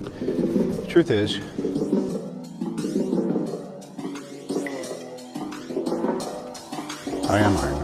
Truth is, I am Iron Man.